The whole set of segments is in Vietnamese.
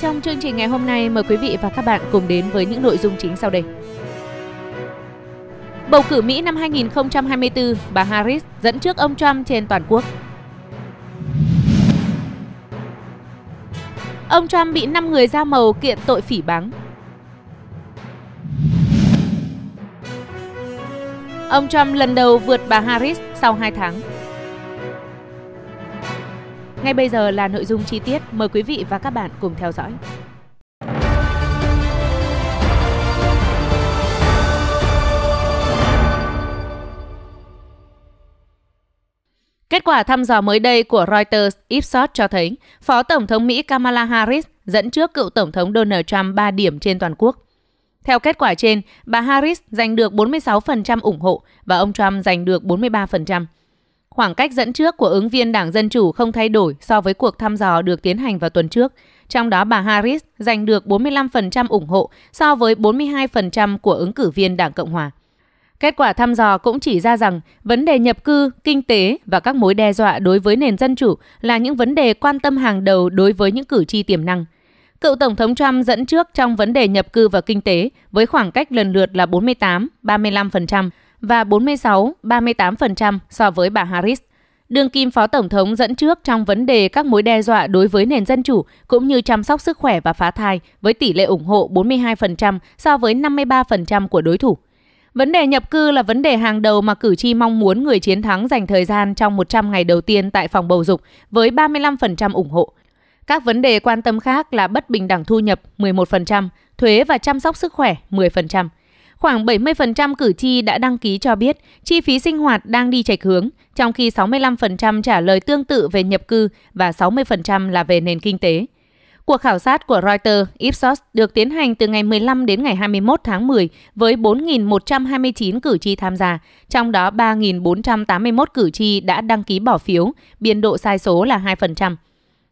Trong chương trình ngày hôm nay, mời quý vị và các bạn cùng đến với những nội dung chính sau đây. Bầu cử Mỹ năm 2024, bà Harris dẫn trước ông Trump trên toàn quốc. Ông Trump bị 5 người da màu kiện tội phỉ báng. Ông Trump lần đầu vượt bà Harris sau 2 tháng. Ngay bây giờ là nội dung chi tiết, mời quý vị và các bạn cùng theo dõi. Kết quả thăm dò mới đây của Reuters Ipsos cho thấy Phó Tổng thống Mỹ Kamala Harris dẫn trước cựu Tổng thống Donald Trump 3 điểm trên toàn quốc. Theo kết quả trên, bà Harris giành được 46% ủng hộ và ông Trump giành được 43%. Khoảng cách dẫn trước của ứng viên Đảng Dân Chủ không thay đổi so với cuộc thăm dò được tiến hành vào tuần trước. Trong đó bà Harris giành được 45% ủng hộ so với 42% của ứng cử viên Đảng Cộng Hòa. Kết quả thăm dò cũng chỉ ra rằng vấn đề nhập cư, kinh tế và các mối đe dọa đối với nền dân chủ là những vấn đề quan tâm hàng đầu đối với những cử tri tiềm năng. Cựu Tổng thống Trump dẫn trước trong vấn đề nhập cư và kinh tế với khoảng cách lần lượt là 48, 35% và 46, 38% so với bà Harris. Đường Kim Phó Tổng thống dẫn trước trong vấn đề các mối đe dọa đối với nền dân chủ cũng như chăm sóc sức khỏe và phá thai với tỷ lệ ủng hộ 42% so với 53% của đối thủ. Vấn đề nhập cư là vấn đề hàng đầu mà cử tri mong muốn người chiến thắng dành thời gian trong 100 ngày đầu tiên tại phòng bầu dục với 35% ủng hộ. Các vấn đề quan tâm khác là bất bình đẳng thu nhập 11%, thuế và chăm sóc sức khỏe 10%. Khoảng 70% cử tri đã đăng ký cho biết chi phí sinh hoạt đang đi chệch hướng, trong khi 65% trả lời tương tự về nhập cư và 60% là về nền kinh tế. Cuộc khảo sát của Reuters Ipsos được tiến hành từ ngày 15 đến ngày 21 tháng 10 với 4.129 cử tri tham gia, trong đó 3.481 cử tri đã đăng ký bỏ phiếu, biên độ sai số là 2%.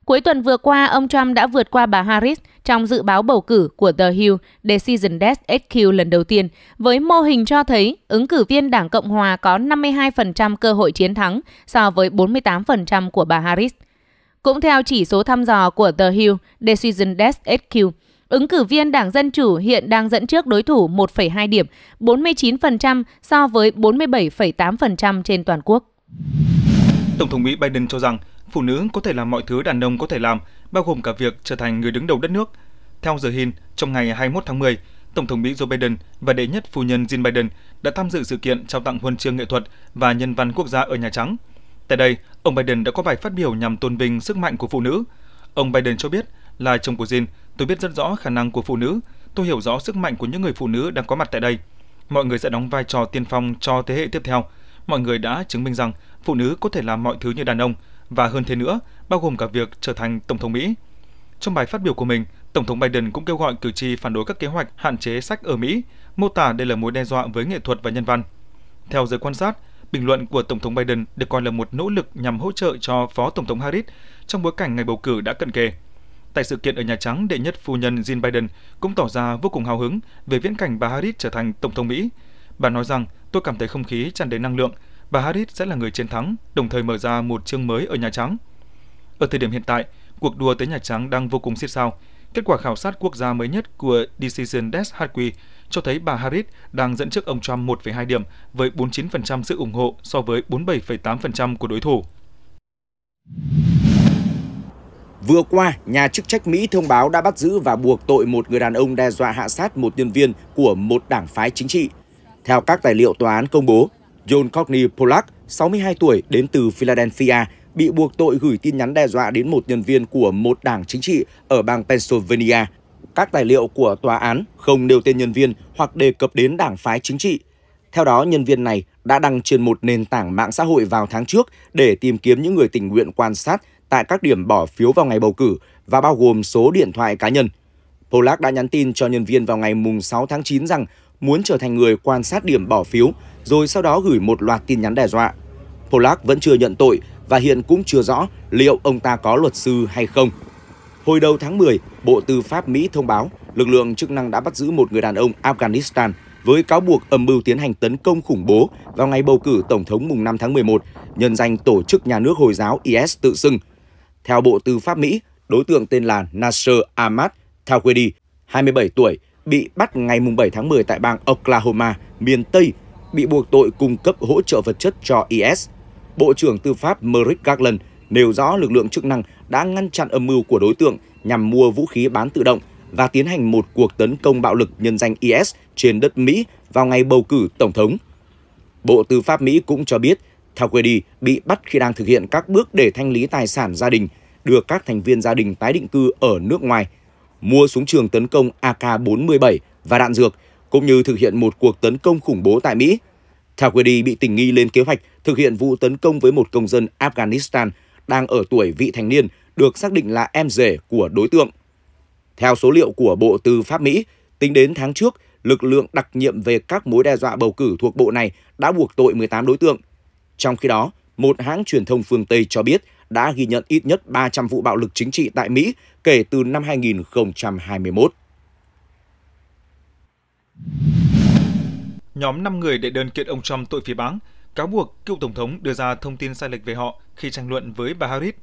Cuối tuần vừa qua, ông Trump đã vượt qua bà Harris trong dự báo bầu cử của The Hill Decision Desk HQ lần đầu tiên, với mô hình cho thấy ứng cử viên Đảng Cộng Hòa có 52% cơ hội chiến thắng so với 48% của bà Harris. Cũng theo chỉ số thăm dò của The Hill Decision Desk HQ, ứng cử viên Đảng Dân Chủ hiện đang dẫn trước đối thủ 1,2 điểm, 49% so với 47,8% trên toàn quốc. Tổng thống Mỹ Biden cho rằng phụ nữ có thể làm mọi thứ đàn ông có thể làm, bao gồm cả việc trở thành người đứng đầu đất nước. Theo The Hill, trong ngày 21 tháng 10, Tổng thống Mỹ Joe Biden và đệ nhất phu nhân Jill Biden đã tham dự sự kiện trao tặng huân chương nghệ thuật và nhân văn quốc gia ở Nhà Trắng. Tại đây, ông Biden đã có bài phát biểu nhằm tôn vinh sức mạnh của phụ nữ. Ông Biden cho biết là chồng của Jill, tôi biết rất rõ khả năng của phụ nữ, tôi hiểu rõ sức mạnh của những người phụ nữ đang có mặt tại đây. Mọi người sẽ đóng vai trò tiên phong cho thế hệ tiếp theo. Mọi người đã chứng minh rằng phụ nữ có thể làm mọi thứ như đàn ông và hơn thế nữa, bao gồm cả việc trở thành tổng thống Mỹ. Trong bài phát biểu của mình, Tổng thống Biden cũng kêu gọi cử tri phản đối các kế hoạch hạn chế sách ở Mỹ, mô tả đây là mối đe dọa với nghệ thuật và nhân văn. Theo giới quan sát, bình luận của Tổng thống Biden được coi là một nỗ lực nhằm hỗ trợ cho Phó Tổng thống Harris trong bối cảnh ngày bầu cử đã cận kề. Tại sự kiện ở Nhà Trắng, đệ nhất phu nhân Jill Biden cũng tỏ ra vô cùng hào hứng về viễn cảnh bà Harris trở thành Tổng thống Mỹ. Bà nói rằng, tôi cảm thấy không khí tràn đầy năng lượng, bà Harris sẽ là người chiến thắng, đồng thời mở ra một chương mới ở Nhà Trắng. Ở thời điểm hiện tại, cuộc đua tới Nhà Trắng đang vô cùng siết sao. Kết quả khảo sát quốc gia mới nhất của Decision Desk HQ cho thấy bà Harris đang dẫn trước ông Trump 1,2 điểm với 49% sự ủng hộ so với 47,8% của đối thủ. Vừa qua, nhà chức trách Mỹ thông báo đã bắt giữ và buộc tội một người đàn ông đe dọa hạ sát một nhân viên của một đảng phái chính trị. Theo các tài liệu tòa án công bố, John Courtney Pollack, 62 tuổi, đến từ Philadelphia, bị buộc tội gửi tin nhắn đe dọa đến một nhân viên của một đảng chính trị ở bang Pennsylvania. Các tài liệu của tòa án không nêu tên nhân viên hoặc đề cập đến đảng phái chính trị. Theo đó, nhân viên này đã đăng trên một nền tảng mạng xã hội vào tháng trước để tìm kiếm những người tình nguyện quan sát tại các điểm bỏ phiếu vào ngày bầu cử và bao gồm số điện thoại cá nhân. Pollack đã nhắn tin cho nhân viên vào ngày 6 tháng 9 rằng muốn trở thành người quan sát điểm bỏ phiếu, rồi sau đó gửi một loạt tin nhắn đe dọa. Polak vẫn chưa nhận tội và hiện cũng chưa rõ liệu ông ta có luật sư hay không. Hồi đầu tháng 10, Bộ Tư pháp Mỹ thông báo lực lượng chức năng đã bắt giữ một người đàn ông Afghanistan với cáo buộc âm mưu tiến hành tấn công khủng bố vào ngày bầu cử Tổng thống mùng 5 tháng 11, nhân danh tổ chức nhà nước Hồi giáo IS tự xưng. Theo Bộ Tư pháp Mỹ, đối tượng tên là Nasser Ahmad Tawhidi, 27 tuổi, bị bắt ngày 7 tháng 10 tại bang Oklahoma, miền Tây, bị buộc tội cung cấp hỗ trợ vật chất cho IS. Bộ trưởng Tư pháp Merrick Garland nêu rõ lực lượng chức năng đã ngăn chặn âm mưu của đối tượng nhằm mua vũ khí bán tự động và tiến hành một cuộc tấn công bạo lực nhân danh IS trên đất Mỹ vào ngày bầu cử tổng thống. Bộ Tư pháp Mỹ cũng cho biết Tawhidi bị bắt khi đang thực hiện các bước để thanh lý tài sản gia đình, đưa các thành viên gia đình tái định cư ở nước ngoài, mua súng trường tấn công AK-47 và đạn dược, cũng như thực hiện một cuộc tấn công khủng bố tại Mỹ. Tawhidi bị tình nghi lên kế hoạch thực hiện vụ tấn công với một công dân Afghanistan đang ở tuổi vị thành niên được xác định là em rể của đối tượng. Theo số liệu của Bộ Tư pháp Mỹ, tính đến tháng trước, lực lượng đặc nhiệm về các mối đe dọa bầu cử thuộc bộ này đã buộc tội 18 đối tượng. Trong khi đó, một hãng truyền thông phương Tây cho biết đã ghi nhận ít nhất 300 vụ bạo lực chính trị tại Mỹ kể từ năm 2021. Nhóm 5 người đệ đơn kiện ông Trump tội phỉ báng, cáo buộc cựu Tổng thống đưa ra thông tin sai lệch về họ khi tranh luận với bà Harris.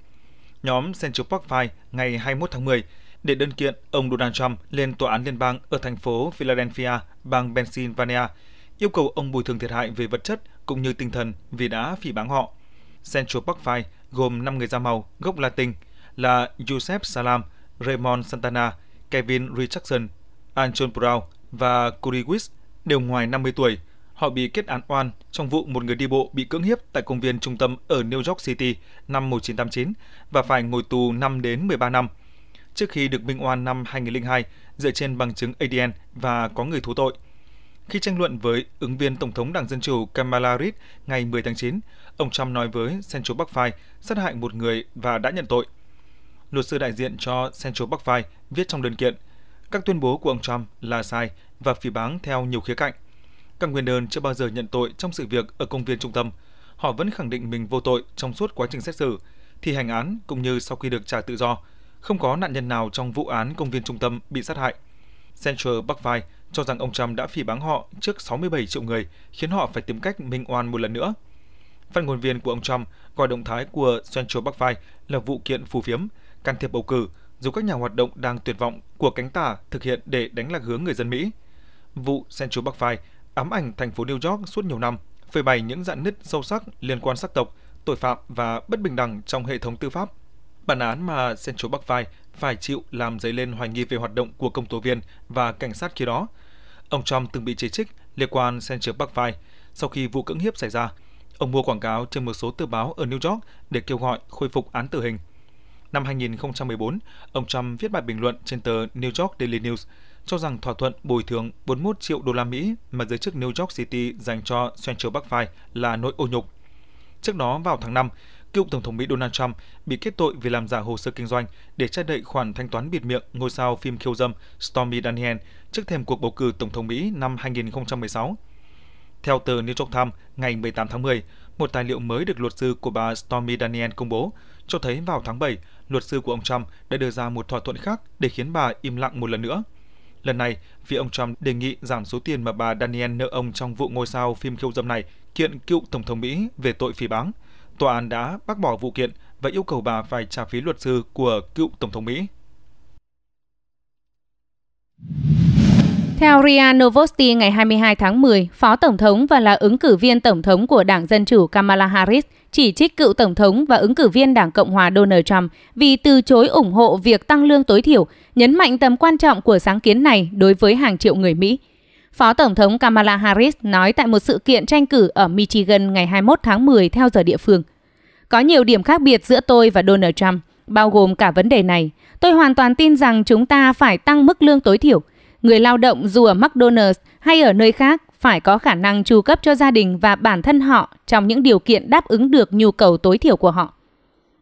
Nhóm Central Park Five ngày 21 tháng 10 để đơn kiện ông Donald Trump lên tòa án liên bang ở thành phố Philadelphia, bang Pennsylvania, yêu cầu ông bồi thường thiệt hại về vật chất cũng như tinh thần vì đã phỉ báng họ. Central Park Five gồm 5 người da màu gốc Latin là Joseph Salam, Raymond Santana, Kevin Richardson, Anton Brown và Corey Wiss đều ngoài 50 tuổi. Họ bị kết án oan trong vụ một người đi bộ bị cưỡng hiếp tại công viên trung tâm ở New York City năm 1989 và phải ngồi tù 5 đến 13 năm trước khi được minh oan năm 2002 dựa trên bằng chứng ADN và có người thú tội. Khi tranh luận với ứng viên Tổng thống Đảng Dân Chủ Kamala Harris ngày 10 tháng 9, ông Trump nói với Central Park Five sát hại một người và đã nhận tội. Luật sư đại diện cho Central Park Five viết trong đơn kiện, các tuyên bố của ông Trump là sai và phỉ báng theo nhiều khía cạnh. Các nguyên đơn chưa bao giờ nhận tội trong sự việc ở công viên trung tâm. Họ vẫn khẳng định mình vô tội trong suốt quá trình xét xử, thi hành án cũng như sau khi được trả tự do. Không có nạn nhân nào trong vụ án công viên trung tâm bị sát hại. Central Park Five cho rằng ông Trump đã phỉ báng họ trước 67 triệu người, khiến họ phải tìm cách minh oan một lần nữa. Phát ngôn viên của ông Trump gọi động thái của Central Park Five là vụ kiện phù phiếm, can thiệp bầu cử, dù các nhà hoạt động đang tuyệt vọng của cánh tả thực hiện để đánh lạc hướng người dân Mỹ. Vụ Central Park Five ám ảnh thành phố New York suốt nhiều năm, phơi bày những dạn nứt sâu sắc liên quan sắc tộc, tội phạm và bất bình đẳng trong hệ thống tư pháp. Bản án mà Central Park Five phải chịu làm dấy lên hoài nghi về hoạt động của công tố viên và cảnh sát khi đó. Ông Trump từng bị chỉ trích liên quan Central Park Five sau khi vụ cưỡng hiếp xảy ra. Ông mua quảng cáo trên một số tờ báo ở New York để kêu gọi khôi phục án tử hình. Năm 2014, ông Trump viết bài bình luận trên tờ New York Daily News cho rằng thỏa thuận bồi thường 41 triệu đô la Mỹ mà giới chức New York City dành cho Central Park Five là nỗi ô nhục. Trước đó vào tháng 5, cựu Tổng thống Mỹ Donald Trump bị kết tội vì làm giả hồ sơ kinh doanh để che đậy khoản thanh toán bịt miệng ngôi sao phim khiêu dâm Stormy daniel trước thềm cuộc bầu cử Tổng thống Mỹ năm 2016. Theo tờ New York Times ngày 18 tháng 10, một tài liệu mới được luật sư của bà Stormy daniel công bố cho thấy vào tháng 7, luật sư của ông Trump đã đưa ra một thỏa thuận khác để khiến bà im lặng một lần nữa. Lần này, vì ông Trump đề nghị giảm số tiền mà bà Daniel nợ ông trong vụ ngôi sao phim khiêu dâm này kiện cựu Tổng thống Mỹ về tội phỉ báng. Tòa án đã bác bỏ vụ kiện và yêu cầu bà phải trả phí luật sư của cựu Tổng thống Mỹ. Theo RIA Novosti ngày 22 tháng 10, Phó Tổng thống và là ứng cử viên Tổng thống của Đảng Dân Chủ Kamala Harris chỉ trích cựu Tổng thống và ứng cử viên Đảng Cộng hòa Donald Trump vì từ chối ủng hộ việc tăng lương tối thiểu, nhấn mạnh tầm quan trọng của sáng kiến này đối với hàng triệu người Mỹ. Phó Tổng thống Kamala Harris nói tại một sự kiện tranh cử ở Michigan ngày 21 tháng 10 theo giờ địa phương. Có nhiều điểm khác biệt giữa tôi và Donald Trump, bao gồm cả vấn đề này. Tôi hoàn toàn tin rằng chúng ta phải tăng mức lương tối thiểu – Người lao động dù ở McDonald's hay ở nơi khác phải có khả năng chu cấp cho gia đình và bản thân họ trong những điều kiện đáp ứng được nhu cầu tối thiểu của họ.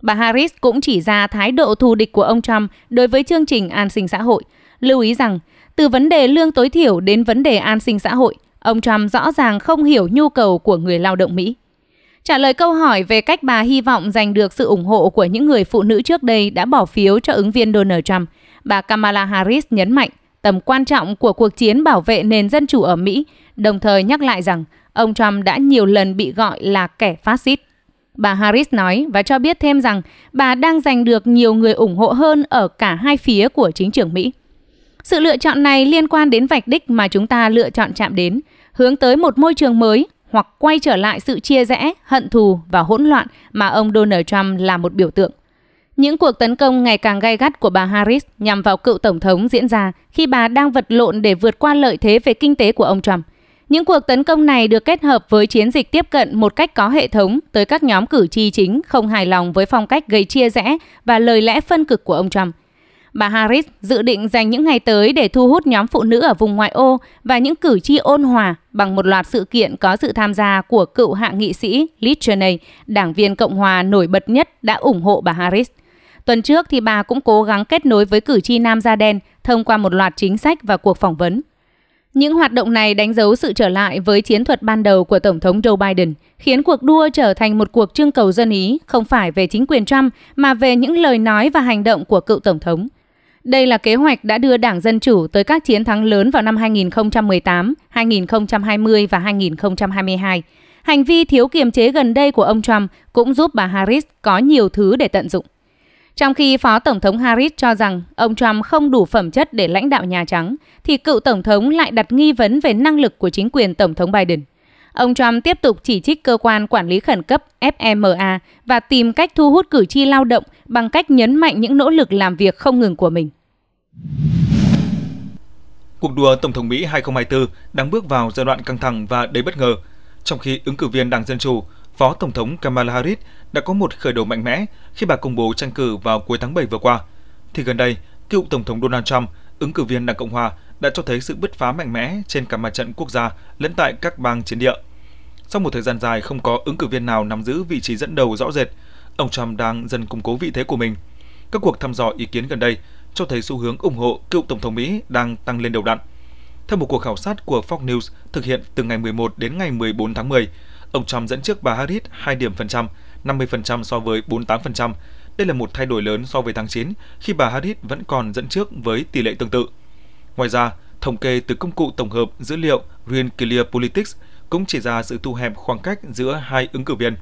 Bà Harris cũng chỉ ra thái độ thù địch của ông Trump đối với chương trình an sinh xã hội, lưu ý rằng từ vấn đề lương tối thiểu đến vấn đề an sinh xã hội, ông Trump rõ ràng không hiểu nhu cầu của người lao động Mỹ. Trả lời câu hỏi về cách bà hy vọng giành được sự ủng hộ của những người phụ nữ trước đây đã bỏ phiếu cho ứng viên Donald Trump, bà Kamala Harris nhấn mạnh tầm quan trọng của cuộc chiến bảo vệ nền dân chủ ở Mỹ, đồng thời nhắc lại rằng ông Trump đã nhiều lần bị gọi là kẻ phát xít. Bà Harris nói và cho biết thêm rằng bà đang giành được nhiều người ủng hộ hơn ở cả hai phía của chính trường Mỹ. Sự lựa chọn này liên quan đến vạch đích mà chúng ta lựa chọn chạm đến, hướng tới một môi trường mới hoặc quay trở lại sự chia rẽ, hận thù và hỗn loạn mà ông Donald Trump là một biểu tượng. Những cuộc tấn công ngày càng gay gắt của bà Harris nhằm vào cựu tổng thống diễn ra khi bà đang vật lộn để vượt qua lợi thế về kinh tế của ông Trump. Những cuộc tấn công này được kết hợp với chiến dịch tiếp cận một cách có hệ thống tới các nhóm cử tri chính không hài lòng với phong cách gây chia rẽ và lời lẽ phân cực của ông Trump. Bà Harris dự định dành những ngày tới để thu hút nhóm phụ nữ ở vùng ngoại ô và những cử tri ôn hòa bằng một loạt sự kiện có sự tham gia của cựu hạ nghị sĩ Liz Cheney, đảng viên Cộng hòa nổi bật nhất đã ủng hộ bà Harris. Tuần trước thì bà cũng cố gắng kết nối với cử tri nam da đen thông qua một loạt chính sách và cuộc phỏng vấn. Những hoạt động này đánh dấu sự trở lại với chiến thuật ban đầu của Tổng thống Joe Biden, khiến cuộc đua trở thành một cuộc trưng cầu dân ý không phải về chính quyền Trump mà về những lời nói và hành động của cựu Tổng thống. Đây là kế hoạch đã đưa Đảng Dân Chủ tới các chiến thắng lớn vào năm 2018, 2020 và 2022. Hành vi thiếu kiềm chế gần đây của ông Trump cũng giúp bà Harris có nhiều thứ để tận dụng. Trong khi Phó Tổng thống Harris cho rằng ông Trump không đủ phẩm chất để lãnh đạo Nhà Trắng, thì cựu Tổng thống lại đặt nghi vấn về năng lực của chính quyền Tổng thống Biden. Ông Trump tiếp tục chỉ trích cơ quan quản lý khẩn cấp FEMA và tìm cách thu hút cử tri lao động bằng cách nhấn mạnh những nỗ lực làm việc không ngừng của mình. Cuộc đua Tổng thống Mỹ 2024 đang bước vào giai đoạn căng thẳng và đầy bất ngờ, trong khi ứng cử viên Đảng Dân Chủ, Phó Tổng thống Kamala Harris đã có một khởi đầu mạnh mẽ khi bà công bố tranh cử vào cuối tháng 7 vừa qua. Thì gần đây, cựu Tổng thống Donald Trump, ứng cử viên Đảng Cộng Hòa, đã cho thấy sự bứt phá mạnh mẽ trên cả mặt trận quốc gia lẫn tại các bang chiến địa. Sau một thời gian dài không có ứng cử viên nào nắm giữ vị trí dẫn đầu rõ rệt, ông Trump đang dần củng cố vị thế của mình. Các cuộc thăm dò ý kiến gần đây cho thấy xu hướng ủng hộ cựu tổng thống Mỹ đang tăng lên đều đặn. Theo một cuộc khảo sát của Fox News thực hiện từ ngày 11 đến ngày 14 tháng 10, ông Trump dẫn trước bà Harris 2 điểm phần trăm, 50% so với 48%. Đây là một thay đổi lớn so với tháng 9 khi bà Harris vẫn còn dẫn trước với tỷ lệ tương tự. Ngoài ra, thống kê từ công cụ tổng hợp dữ liệu Real Clear Politics cũng chỉ ra sự thu hẹp khoảng cách giữa hai ứng cử viên.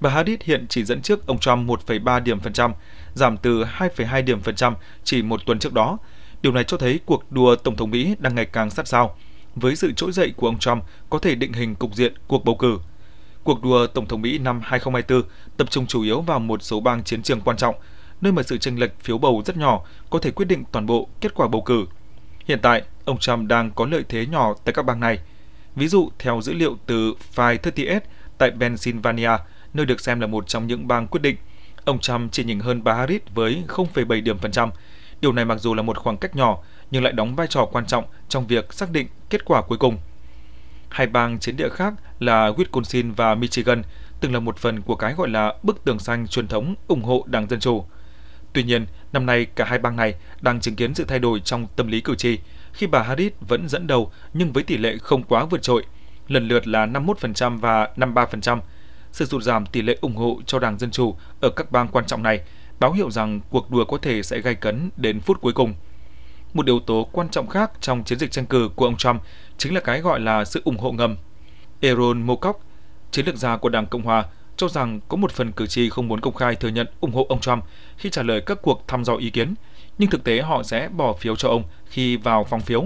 Bà Harris hiện chỉ dẫn trước ông Trump 1,3 điểm phần trăm, giảm từ 2,2 điểm phần trăm chỉ một tuần trước đó. Điều này cho thấy cuộc đua Tổng thống Mỹ đang ngày càng sát sao. Với sự trỗi dậy của ông Trump có thể định hình cục diện cuộc bầu cử. Cuộc đua Tổng thống Mỹ năm 2024 tập trung chủ yếu vào một số bang chiến trường quan trọng, nơi mà sự chênh lệch phiếu bầu rất nhỏ có thể quyết định toàn bộ kết quả bầu cử. Hiện tại, ông Trump đang có lợi thế nhỏ tại các bang này. Ví dụ, theo dữ liệu từ 538 tại Pennsylvania, nơi được xem là một trong những bang quyết định, ông Trump chỉ nhỉnh hơn bà Harris với 0,7 điểm phần trăm. Điều này mặc dù là một khoảng cách nhỏ, nhưng lại đóng vai trò quan trọng trong việc xác định kết quả cuối cùng. Hai bang chiến địa khác là Wisconsin và Michigan từng là một phần của cái gọi là bức tường xanh truyền thống ủng hộ Đảng Dân Chủ. Tuy nhiên, năm nay cả hai bang này đang chứng kiến sự thay đổi trong tâm lý cử tri khi bà Harris vẫn dẫn đầu nhưng với tỷ lệ không quá vượt trội, lần lượt là 51% và 53%. Sự sụt giảm tỷ lệ ủng hộ cho Đảng Dân Chủ ở các bang quan trọng này báo hiệu rằng cuộc đua có thể sẽ gay cấn đến phút cuối cùng. Một yếu tố quan trọng khác trong chiến dịch tranh cử của ông Trump chính là cái gọi là sự ủng hộ ngầm. Aaron Mocock, chiến lược gia của Đảng Cộng hòa, cho rằng có một phần cử tri không muốn công khai thừa nhận ủng hộ ông Trump khi trả lời các cuộc thăm dò ý kiến, nhưng thực tế họ sẽ bỏ phiếu cho ông khi vào phòng phiếu.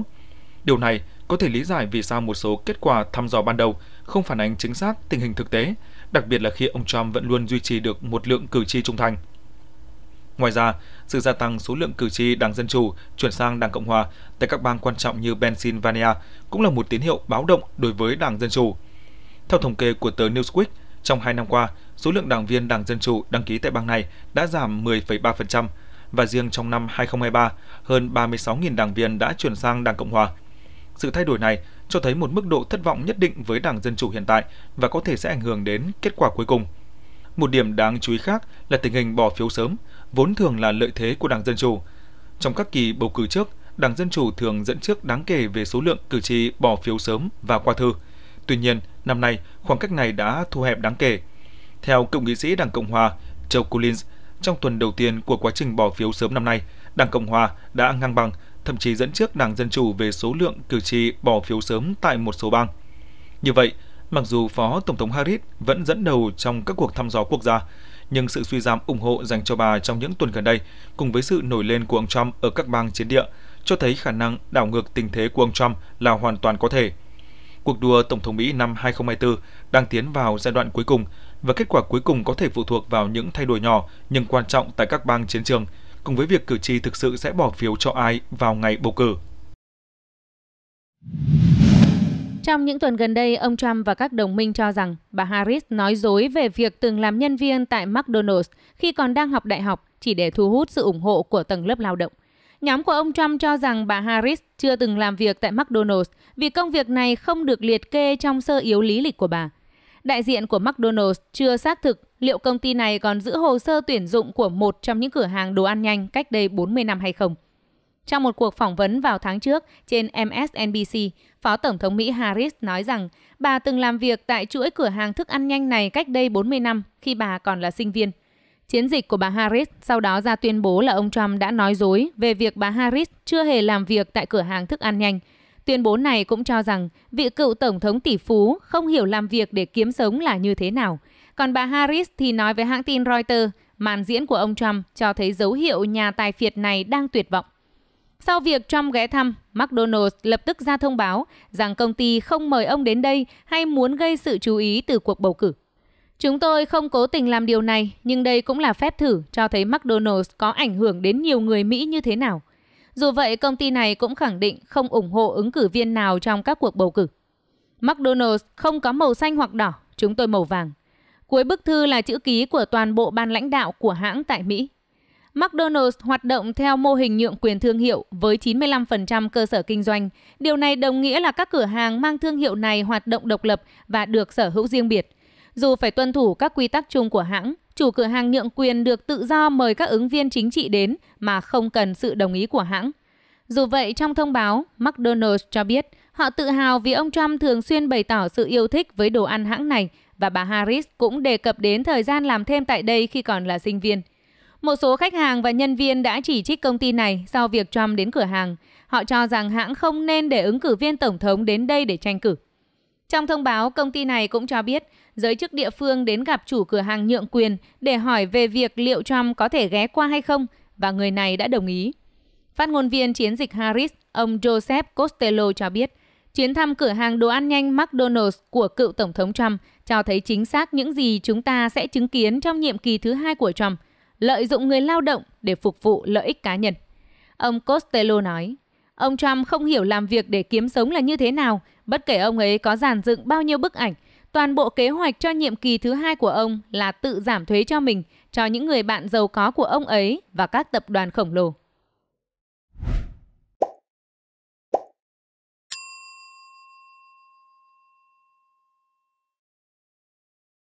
Điều này có thể lý giải vì sao một số kết quả thăm dò ban đầu không phản ánh chính xác tình hình thực tế, đặc biệt là khi ông Trump vẫn luôn duy trì được một lượng cử tri trung thành. Ngoài ra, sự gia tăng số lượng cử tri Đảng Dân Chủ chuyển sang Đảng Cộng Hòa tại các bang quan trọng như Pennsylvania cũng là một tín hiệu báo động đối với Đảng Dân Chủ. Theo thống kê của tờ Newsweek, trong hai năm qua, số lượng đảng viên Đảng Dân Chủ đăng ký tại bang này đã giảm 10,3% và riêng trong năm 2023, hơn 36.000 đảng viên đã chuyển sang Đảng Cộng Hòa. Sự thay đổi này cho thấy một mức độ thất vọng nhất định với Đảng Dân Chủ hiện tại và có thể sẽ ảnh hưởng đến kết quả cuối cùng. Một điểm đáng chú ý khác là tình hình bỏ phiếu sớm, vốn thường là lợi thế của Đảng Dân Chủ. Trong các kỳ bầu cử trước, Đảng Dân Chủ thường dẫn trước đáng kể về số lượng cử tri bỏ phiếu sớm và qua thư. Tuy nhiên, năm nay, khoảng cách này đã thu hẹp đáng kể. Theo cựu nghị sĩ Đảng Cộng Hòa Joe Collins, trong tuần đầu tiên của quá trình bỏ phiếu sớm năm nay, Đảng Cộng Hòa đã ngang bằng, thậm chí dẫn trước Đảng Dân Chủ về số lượng cử tri bỏ phiếu sớm tại một số bang. Như vậy, Mặc dù Phó Tổng thống Harris vẫn dẫn đầu trong các cuộc thăm dò quốc gia, nhưng sự suy giảm ủng hộ dành cho bà trong những tuần gần đây, cùng với sự nổi lên của ông Trump ở các bang chiến địa, cho thấy khả năng đảo ngược tình thế của ông Trump là hoàn toàn có thể. Cuộc đua Tổng thống Mỹ năm 2024 đang tiến vào giai đoạn cuối cùng và kết quả cuối cùng có thể phụ thuộc vào những thay đổi nhỏ nhưng quan trọng tại các bang chiến trường, cùng với việc cử tri thực sự sẽ bỏ phiếu cho ai vào ngày bầu cử. Trong những tuần gần đây, ông Trump và các đồng minh cho rằng bà Harris nói dối về việc từng làm nhân viên tại McDonald's khi còn đang học đại học chỉ để thu hút sự ủng hộ của tầng lớp lao động. Nhóm của ông Trump cho rằng bà Harris chưa từng làm việc tại McDonald's vì công việc này không được liệt kê trong sơ yếu lý lịch của bà. Đại diện của McDonald's chưa xác thực liệu công ty này còn giữ hồ sơ tuyển dụng của một trong những cửa hàng đồ ăn nhanh cách đây 40 năm hay không. Trong một cuộc phỏng vấn vào tháng trước trên MSNBC, Phó Tổng thống Mỹ Harris nói rằng bà từng làm việc tại chuỗi cửa hàng thức ăn nhanh này cách đây 40 năm khi bà còn là sinh viên. Chiến dịch của bà Harris sau đó ra tuyên bố là ông Trump đã nói dối về việc bà Harris chưa hề làm việc tại cửa hàng thức ăn nhanh. Tuyên bố này cũng cho rằng vị cựu tổng thống tỷ phú không hiểu làm việc để kiếm sống là như thế nào. Còn bà Harris thì nói với hãng tin Reuters, màn diễn của ông Trump cho thấy dấu hiệu nhà tài phiệt này đang tuyệt vọng. Sau việc Trump ghé thăm, McDonald's lập tức ra thông báo rằng công ty không mời ông đến đây hay muốn gây sự chú ý từ cuộc bầu cử. Chúng tôi không cố tình làm điều này, nhưng đây cũng là phép thử cho thấy McDonald's có ảnh hưởng đến nhiều người Mỹ như thế nào. Dù vậy, công ty này cũng khẳng định không ủng hộ ứng cử viên nào trong các cuộc bầu cử. McDonald's không có màu xanh hoặc đỏ, chúng tôi màu vàng. Cuối bức thư là chữ ký của toàn bộ ban lãnh đạo của hãng tại Mỹ. McDonald's hoạt động theo mô hình nhượng quyền thương hiệu với 95% cơ sở kinh doanh. Điều này đồng nghĩa là các cửa hàng mang thương hiệu này hoạt động độc lập và được sở hữu riêng biệt. Dù phải tuân thủ các quy tắc chung của hãng, chủ cửa hàng nhượng quyền được tự do mời các ứng viên chính trị đến mà không cần sự đồng ý của hãng. Dù vậy, trong thông báo, McDonald's cho biết họ tự hào vì ông Trump thường xuyên bày tỏ sự yêu thích với đồ ăn hãng này và bà Harris cũng đề cập đến thời gian làm thêm tại đây khi còn là sinh viên. Một số khách hàng và nhân viên đã chỉ trích công ty này sau việc Trump đến cửa hàng. Họ cho rằng hãng không nên để ứng cử viên tổng thống đến đây để tranh cử. Trong thông báo, công ty này cũng cho biết giới chức địa phương đến gặp chủ cửa hàng nhượng quyền để hỏi về việc liệu Trump có thể ghé qua hay không và người này đã đồng ý. Phát ngôn viên chiến dịch Harris, ông Joseph Costello cho biết, chuyến thăm cửa hàng đồ ăn nhanh McDonald's của cựu Tổng thống Trump cho thấy chính xác những gì chúng ta sẽ chứng kiến trong nhiệm kỳ thứ hai của Trump, lợi dụng người lao động để phục vụ lợi ích cá nhân. Ông Costello nói, ông Trump không hiểu làm việc để kiếm sống là như thế nào, bất kể ông ấy có giàn dựng bao nhiêu bức ảnh, Toàn bộ kế hoạch cho nhiệm kỳ thứ hai của ông là tự giảm thuế cho mình, cho những người bạn giàu có của ông ấy và các tập đoàn khổng lồ.